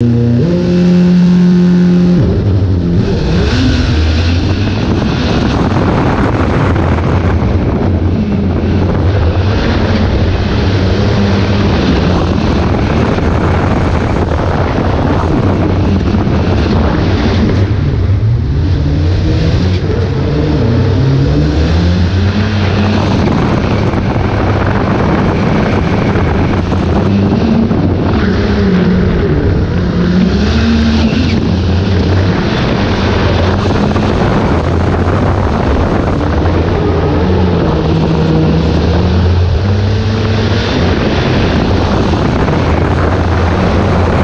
Música